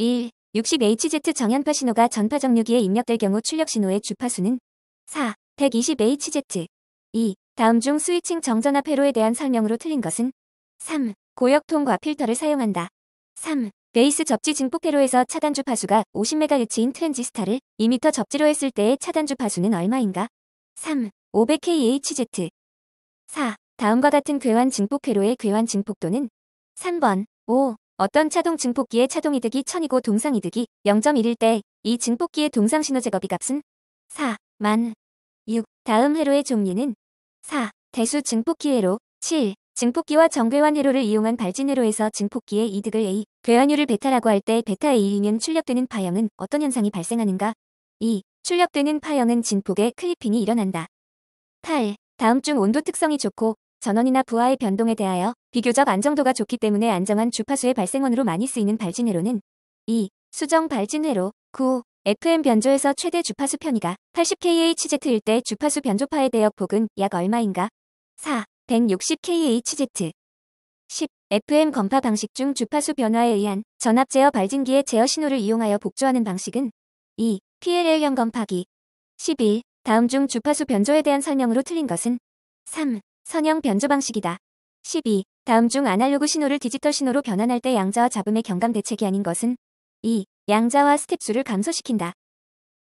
1. 60Hz 정연파 신호가 전파 정류기에 입력될 경우 출력 신호의 주파수는 4. 120Hz 2. 다음 중 스위칭 정전압 회로에 대한 설명으로 틀린 것은 3. 고역통과 필터를 사용한다. 3. 베이스 접지 증폭 회로에서 차단 주파수가 50MHz인 트랜지스타를 2m 접지로 했을 때의 차단 주파수는 얼마인가? 3. 500kHz 4. 다음과 같은 괴환 증폭 회로의 괴환 증폭도는 3번 5. 어떤 차동 증폭기의 차동 이득이 1000이고 동상 이득이 0.1일 때 이 증폭기의 동상 신호 제거비 값은 4. 만 6. 다음 회로의 종류는 4. 대수 증폭기 회로 7. 증폭기와 정괴환 회로를 이용한 발진 회로에서 증폭기의 이득을 A, 괴환율을 베타라고 할 때 베타 A이면 출력되는 파형은 어떤 현상이 발생하는가? 2. 출력되는 파형은 진폭의 클리핑이 일어난다. 8. 다음 중 온도 특성이 좋고 전원이나 부하의 변동에 대하여 비교적 안정도가 좋기 때문에 안정한 주파수의 발생원으로 많이 쓰이는 발진회로는 2. 수정 발진회로 9. FM 변조에서 최대 주파수 편의가 80kHz일 때 주파수 변조파의 대역폭은 약 얼마인가? 4. 160kHz 10. FM 검파 방식 중 주파수 변화에 의한 전압 제어 발진기의 제어 신호를 이용하여 복조하는 방식은 2. PLL형 검파기 11. 다음 중 주파수 변조에 대한 설명으로 틀린 것은 3. 선형 변조 방식이다. 12. 다음 중 아날로그 신호를 디지털 신호로 변환할 때 양자와 잡음의 경감 대책이 아닌 것은 2. 양자화 스텝 수를 감소시킨다.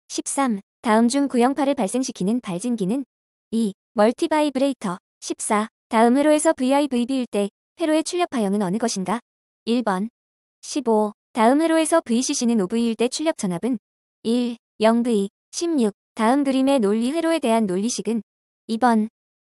13. 다음 중 구형파를 발생시키는 발진기는 2. 멀티바이브레이터 14. 다음 회로에서 VIVB일 때 회로의 출력 파형은 어느 것인가? 1번 15. 다음 회로에서 VCC는 0V일 때 출력 전압은 1. 0V 16. 다음 그림의 논리 회로에 대한 논리식은 2번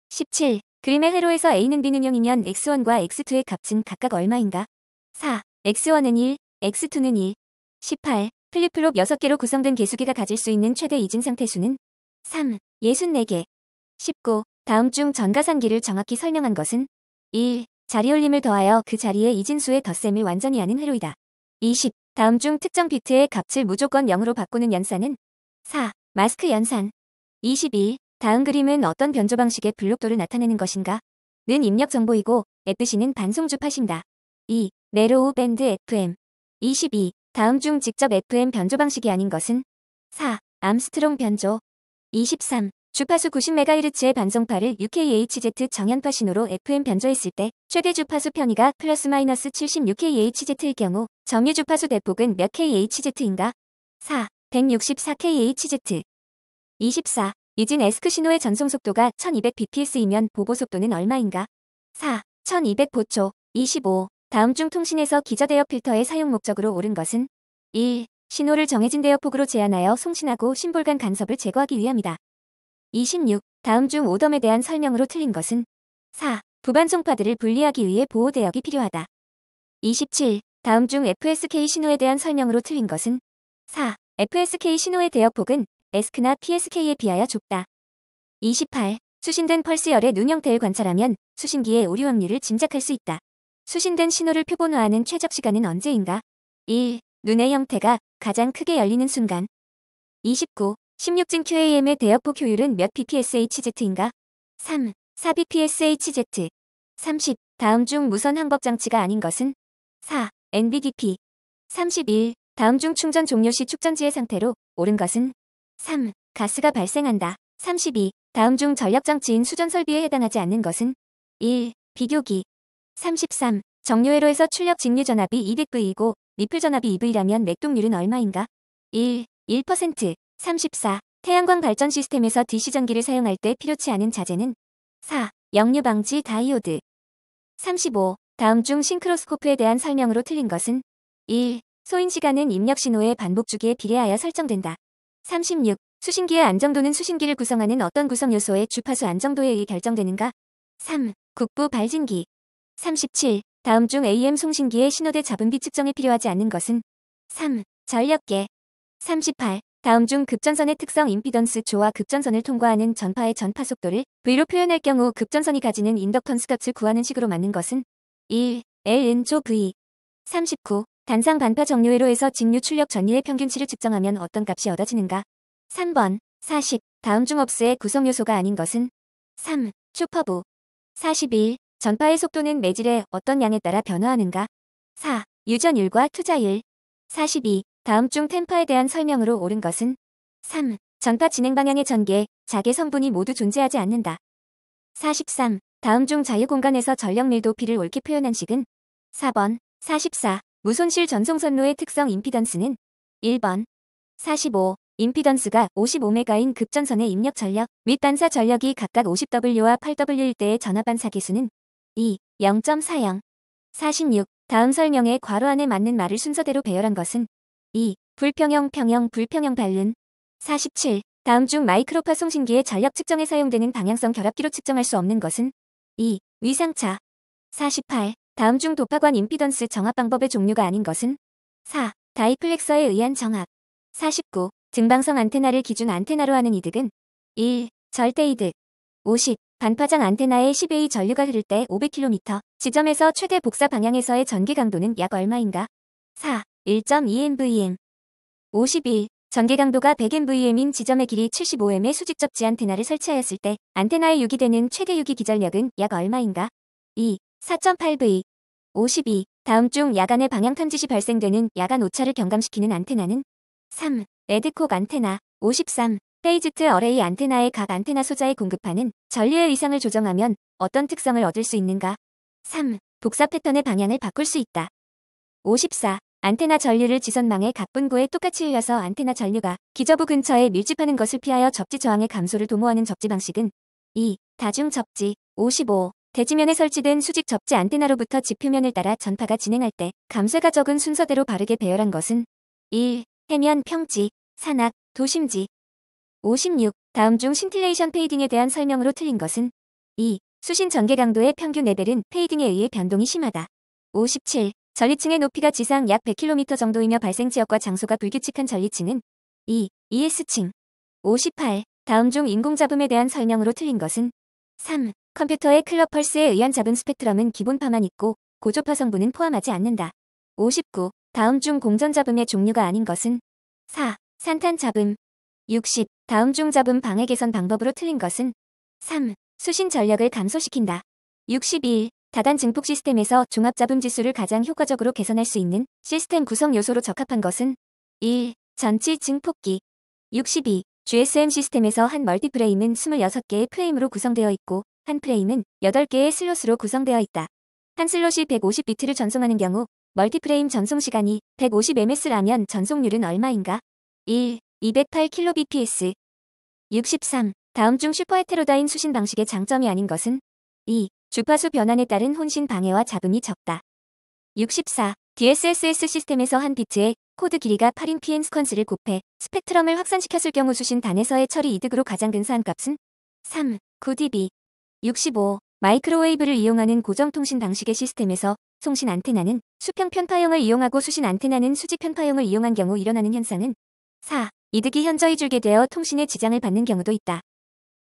17. 그림의 회로에서 A는 B는 0이면 X1과 X2의 값은 각각 얼마인가? 4. X1은 1, X2는 1. 18. 플립플롭 6개로 구성된 개수기가 가질 수 있는 최대 이진 상태수는 3. 64개. 19. 다음 중 전가산기를 정확히 설명한 것은 1. 자리 올림을 더하여 그 자리에 이진수의 덧셈을 완전히 하는 회로이다. 20. 다음 중 특정 비트의 값을 무조건 0으로 바꾸는 연산은 4. 마스크 연산. 21. 다음 그림은 어떤 변조 방식의 블록도를 나타내는 것인가? 는 입력 정보이고 FC는 반송주파수입니다. 2. narrow band FM 22. 다음 중 직접 FM 변조 방식이 아닌 것은 4. 암스트롱 변조 23. 주파수 90MHz의 반송파를 6kHz 정현파 신호로 FM 변조했을 때 최대 주파수 편의가 플러스 마이너스 76kHz일 경우 점유 주파수 대폭은 몇 kHz인가? 4. 164kHz 24. 이진 에스크 신호의 전송 속도가 1200bps이면 보보 속도는 얼마인가? 4. 1200보초 25. 다음 중 통신에서 기저대역 필터의 사용 목적으로 옳은 것은 1. 신호를 정해진 대역폭으로 제한하여 송신하고 심볼간 간섭을 제거하기 위함이다. 26. 다음 중 오덤에 대한 설명으로 틀린 것은 4. 부반송파들을 분리하기 위해 보호대역이 필요하다. 27. 다음 중 FSK 신호에 대한 설명으로 틀린 것은 4. FSK 신호의 대역폭은 에스크나 PSK에 비하여 좁다. 28. 수신된 펄스열의 눈 형태를 관찰하면 수신기의 오류 확률을 짐작할 수 있다. 수신된 신호를 표본화하는 최적 시간은 언제인가? 1. 눈의 형태가 가장 크게 열리는 순간. 29. 16진 QAM의 대역폭 효율은 몇 bpshz인가? 3. 4bpshz. 30. 다음 중 무선 항법 장치가 아닌 것은? 4. NBDP. 31. 다음 중 충전 종료 시 축전지의 상태로 옳은 것은? 3. 가스가 발생한다. 32. 다음 중 전력장치인 수전 설비에 해당하지 않는 것은 1. 비교기 33. 정류회로에서 출력 직류 전압이 200V이고 리플 전압이 2V라면 맥동률은 얼마인가? 1. 1%. 34. 태양광 발전 시스템에서 DC 전기를 사용할 때 필요치 않은 자재는 4. 역류 방지 다이오드 35. 다음 중 싱크로스코프에 대한 설명으로 틀린 것은 1. 소인 시간은 입력 신호의 반복 주기에 비례하여 설정된다. 36. 수신기의 안정도는 수신기를 구성하는 어떤 구성 요소의 주파수 안정도에 의해 결정되는가? 3. 국부 발진기 37. 다음 중 AM 송신기의 신호대 잡음비 측정에 필요하지 않는 것은 3. 전력계 38. 다음 중 급전선의 특성 임피던스 조와 급전선을 통과하는 전파의 전파 속도를 V로 표현할 경우 급전선이 가지는 인덕턴스 값을 구하는 식으로 맞는 것은 1. L은조 V 39. 단상 반파 정류회로에서 직류 출력 전류의 평균치를 측정하면 어떤 값이 얻어지는가? 3번 40. 다음 중 업스의 구성 요소가 아닌 것은 3. 슈퍼부 41. 전파의 속도는 매질의 어떤 양에 따라 변화하는가? 4. 유전율과 투자율 42. 다음 중 템퍼에 대한 설명으로 옳은 것은 3. 전파 진행 방향의 전개, 자개 성분이 모두 존재하지 않는다. 43. 다음 중 자유 공간에서 전력 밀도 P를 옳게 표현한 식은 4번. 44. 무손실 전송선로의 특성 임피던스는 1번. 45. 임피던스가 55메가인 급전선의 입력 전력 및 반사 전력이 각각 50W와 8W일 때의 전화 반사 개수는 2. 0.40. 46. 다음 설명에 괄호 안에 맞는 말을 순서대로 배열한 것은 2. 불평형 평형 불평형 발륜 47. 다음 중 마이크로파 송신기의 전력 측정에 사용되는 방향성 결합기로 측정할 수 없는 것은 2. 위상차 48. 다음 중 도파관 임피던스 정합 방법의 종류가 아닌 것은 4. 다이플렉서에 의한 정합 49. 등방성 안테나를 기준 안테나로 하는 이득은 1. 절대 이득 50. 반파장 안테나에 10A 전류가 흐를 때 500km 지점에서 최대 복사 방향에서의 전기 강도는 약 얼마인가? 4. 1.2MVM 51. 전계 강도가 100MVM인 지점의 길이 75M의 수직 접지 안테나를 설치하였을 때 안테나에 유기되는 최대 유기 기전력은 약 얼마인가? 2. 4.8V 52. 다음 중 야간에 방향 탐지시 발생되는 야간 오차를 경감시키는 안테나는 3. 애드콕 안테나 53. phased array 안테나의 각 안테나 소자에 공급하는 전류의 위상을 조정하면 어떤 특성을 얻을 수 있는가? 3. 복사 패턴의 방향을 바꿀 수 있다. 54. 안테나 전류를 지선망의 각 분구에 똑같이 흘려서 안테나 전류가 기저부 근처에 밀집하는 것을 피하여 접지 저항의 감소를 도모하는 접지 방식은 2. 다중 접지 55. 대지면에 설치된 수직 접지 안테나로부터 지표면을 따라 전파가 진행할 때 감쇄가 적은 순서대로 바르게 배열한 것은 1. 해면 평지, 산악, 도심지 56. 다음 중 신틸레이션 페이딩에 대한 설명으로 틀린 것은 2. 수신 전개 강도의 평균 레벨은 페이딩에 의해 변동이 심하다. 57. 전리층의 높이가 지상 약 100km 정도이며 발생 지역과 장소가 불규칙한 전리층은 2. ES층. 58. 다음 중 인공잡음에 대한 설명으로 틀린 것은 3. 컴퓨터의 클럽 펄스에 의한 잡음 스펙트럼은 기본파만 있고 고조파 성분은 포함하지 않는다. 59. 다음 중 공전 잡음의 종류가 아닌 것은 4. 산탄 잡음 60. 다음 중 잡음 방해 개선 방법으로 틀린 것은 3. 수신 전력을 감소시킨다. 61. 다단 증폭 시스템에서 종합 잡음 지수를 가장 효과적으로 개선할 수 있는 시스템 구성 요소로 적합한 것은 1. 전치 증폭기 62. GSM 시스템에서 한 멀티프레임은 26개의 프레임으로 구성되어 있고 한 프레임은 8개의 슬롯으로 구성되어 있다. 한 슬롯이 150비트를 전송하는 경우 멀티프레임 전송 시간이 150ms라면 전송률은 얼마인가? 1. 208kbps 63. 다음 중 슈퍼헤테로다인 수신 방식의 장점이 아닌 것은 2. 주파수 변환에 따른 혼신 방해와 잡음이 적다. 64. DSSS 시스템에서 한 비트의 코드 길이가 8인 PN 스퀀스를 곱해 스펙트럼을 확산시켰을 경우 수신 단에서의 처리 이득으로 가장 근사한 값은 3. 9dB 65. 마이크로웨이브를 이용하는 고정통신 방식의 시스템에서 송신 안테나는 수평 편파형을 이용하고 수신 안테나는 수직 편파형을 이용한 경우 일어나는 현상은 4. 이득이 현저히 줄게 되어 통신에 지장을 받는 경우도 있다.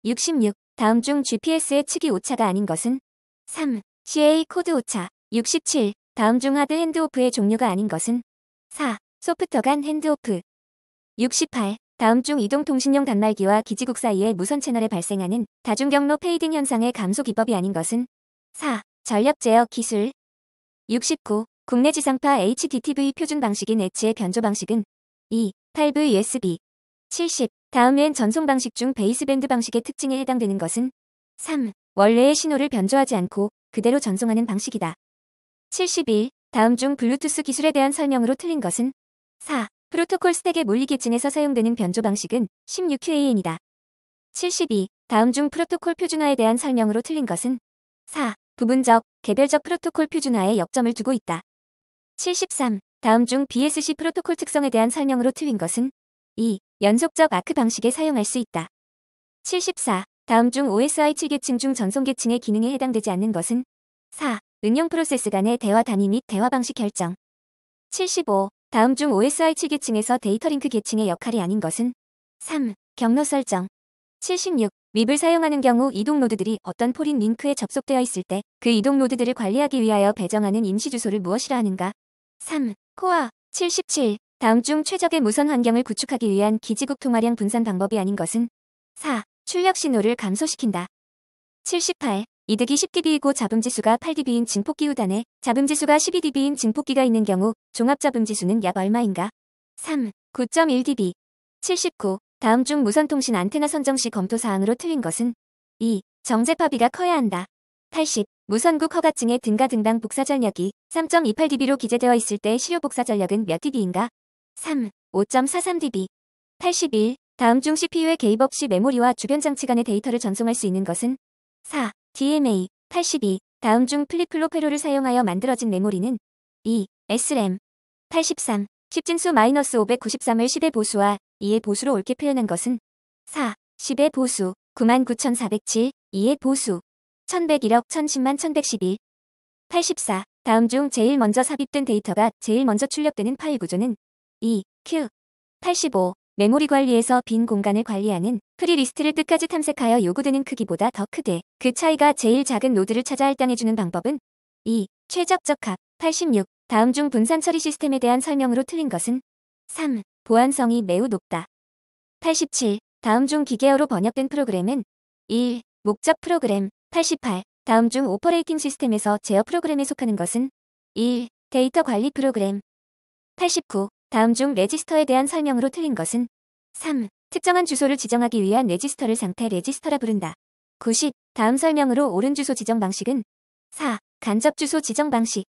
66. 다음 중 GPS의 측위 오차가 아닌 것은 3. CA 코드 오차 67. 다음 중 hard handoff의 종류가 아닌 것은 4. 섹터 간 handoff 68. 다음 중 이동통신용 단말기와 기지국 사이의 무선 채널에 발생하는 다중경로 페이딩 현상의 감소 기법이 아닌 것은 4. 전력 제어 기술 69. 국내 지상파 HDTV 표준 방식인 H의 변조 방식은 2. 8V USB 70. 다음엔 전송 방식 중 베이스밴드 방식의 특징에 해당되는 것은 3. 원래의 신호를 변조하지 않고 그대로 전송하는 방식이다. 71. 다음 중 블루투스 기술에 대한 설명으로 틀린 것은 4. 프로토콜 스택의 물리 계층에서 사용되는 변조 방식은 16QAN이다. 72. 다음 중 프로토콜 표준화에 대한 설명으로 틀린 것은 4. 부분적, 개별적 프로토콜 표준화에 역점을 두고 있다. 73. 다음 중 BSC 프로토콜 특성에 대한 설명으로 틀린 것은 2. 연속적 ARQ 방식에 사용할 수 있다. 74. 다음 중 OSI 7계층 중 전송 계층의 기능에 해당되지 않는 것은 4. 응용 프로세스 간의 대화 단위 및 대화 방식 결정. 75. 다음 중 OSI 7계층에서 데이터 링크 계층의 역할이 아닌 것은 3. 경로 설정. 76. MIP을 사용하는 경우 이동 노드들이 어떤 foreign link에 접속되어 있을 때 그 이동 노드들을 관리하기 위하여 배정하는 임시 주소를 무엇이라 하는가? 3. 코아 77. 다음 중 최적의 무선 환경을 구축하기 위한 기지국 통화량 분산 방법이 아닌 것은 4. 출력 신호를 감소시킨다. 78. 이득이 10dB이고 잡음지수가 8dB인 증폭기 후단에 잡음지수가 12dB인 증폭기가 있는 경우 종합잡음지수는 약 얼마인가? 3. 9.1dB 79. 다음 중 무선통신 안테나 선정 시 검토 사항으로 틀린 것은 2. 정제파비가 커야 한다. 80. 무선국 허가증의 등가 등방 복사 전력이 3.28dB로 기재되어 있을 때 실효 복사 전력은 몇 dB인가? 3. 5.43dB 81. 다음 중 CPU의 개입 없이 메모리와 주변 장치 간의 데이터를 전송할 수 있는 것은 4. DMA 82. 다음 중 플립플롭 회로를 사용하여 만들어진 메모리는 2. SRAM 83. 10진수 마이너스 593을 10의 보수와 2의 보수로 옳게 표현한 것은 4. 10의 보수 99,407 2의 보수 1101억 1010만 1111 84. 다음 중 제일 먼저 삽입된 데이터가 제일 먼저 출력되는 파일 구조는 2. queue 85. 메모리 관리에서 빈 공간을 관리하는 free list를 끝까지 탐색하여 요구되는 크기보다 더 크되 그 차이가 제일 작은 노드를 찾아 할당해주는 방법은 2. 최적적합 86. 다음 중 분산 처리 시스템에 대한 설명으로 틀린 것은 3. 보안성이 매우 높다. 87. 다음 중 기계어로 번역된 프로그램은 1. 목적 프로그램 88. 다음 중 오퍼레이팅 시스템에서 제어 프로그램에 속하는 것은 1. 데이터 관리 프로그램 89. 다음 중 레지스터에 대한 설명으로 틀린 것은 3. 특정한 주소를 지정하기 위한 레지스터를 상태 레지스터라 부른다. 90. 다음 설명으로 옳은 주소 지정 방식은 4. 간접 주소 지정 방식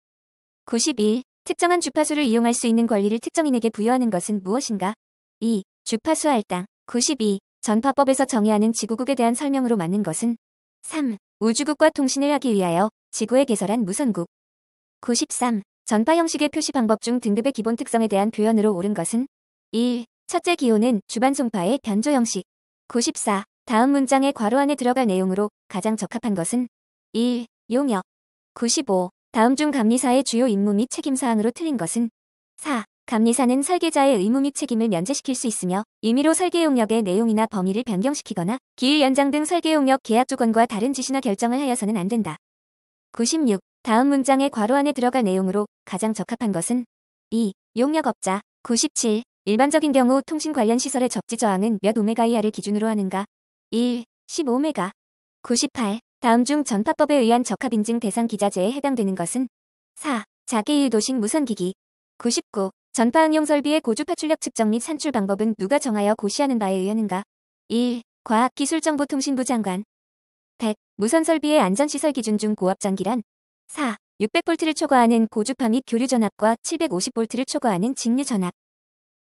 91. 특정한 주파수를 이용할 수 있는 권리를 특정인에게 부여하는 것은 무엇인가? 2. 주파수 할당 92. 전파법에서 정의하는 지구국에 대한 설명으로 맞는 것은 3. 우주국과 통신을 하기 위하여 지구에 개설한 무선국 93. 전파 형식의 표시 방법 중 등급의 기본 특성에 대한 표현으로 옳은 것은 1. 첫째 기호는 주반 송파의 변조 형식 94. 다음 문장의 괄호 안에 들어갈 내용으로 가장 적합한 것은 1. 용역 95. 다음 중 감리사의 주요 임무 및 책임 사항으로 틀린 것은 4. 감리사는 설계자의 의무 및 책임을 면제시킬 수 있으며 임의로 설계 용역의 내용이나 범위를 변경시키거나 기일 연장 등 설계 용역 계약 조건과 다른 지시나 결정을 하여서는 안 된다. 96. 다음 문장의 괄호 안에 들어갈 내용으로 가장 적합한 것은 2. 용역업자 97. 일반적인 경우 통신 관련 시설의 접지 저항은 몇 오메가 이하를 기준으로 하는가? 1. 15메가 98. 다음 중 전파법에 의한 적합 인증 대상 기자재에 해당되는 것은 4. 자기유도식 무선기기 99. 전파 응용 설비의 고주 파 출력 측정 및 산출 방법은 누가 정하여 고시하는 바에 의하는가? 1. 과학기술정보통신부 장관 100. 무선 설비의 안전시설 기준 중 고압 전기란 4. 600V를 초과하는 고주파 및 교류 전압과 750V를 초과하는 직류 전압